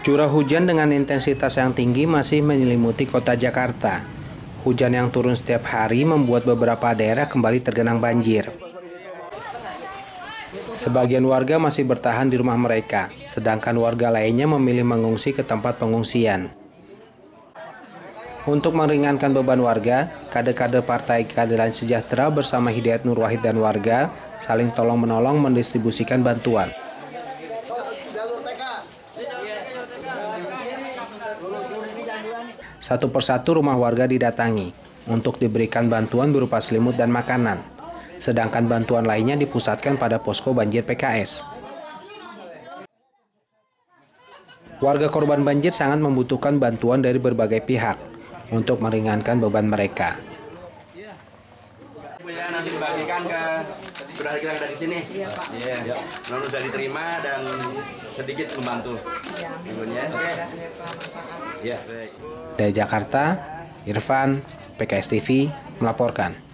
Curah hujan dengan intensitas yang tinggi masih menyelimuti kota Jakarta. Hujan yang turun setiap hari membuat beberapa daerah kembali tergenang banjir. Sebagian warga masih bertahan di rumah mereka, sedangkan warga lainnya memilih mengungsi ke tempat pengungsian. Untuk meringankan beban warga, kader-kader Partai Keadilan Sejahtera bersama Hidayat Nur Wahid dan warga saling tolong-menolong mendistribusikan bantuan. Satu persatu rumah warga didatangi untuk diberikan bantuan berupa selimut dan makanan. Sedangkan bantuan lainnya dipusatkan pada posko banjir PKS. Warga korban banjir sangat membutuhkan bantuan dari berbagai pihak untuk meringankan beban mereka. Ya, nanti dibagikan ke sudah kita dari sini. Iya, Pak. Iya. Ya. Non sudah diterima dan sedikit membantu. Iya. Ibunya. Iya. Dari Jakarta, Irfan, PKS TV melaporkan.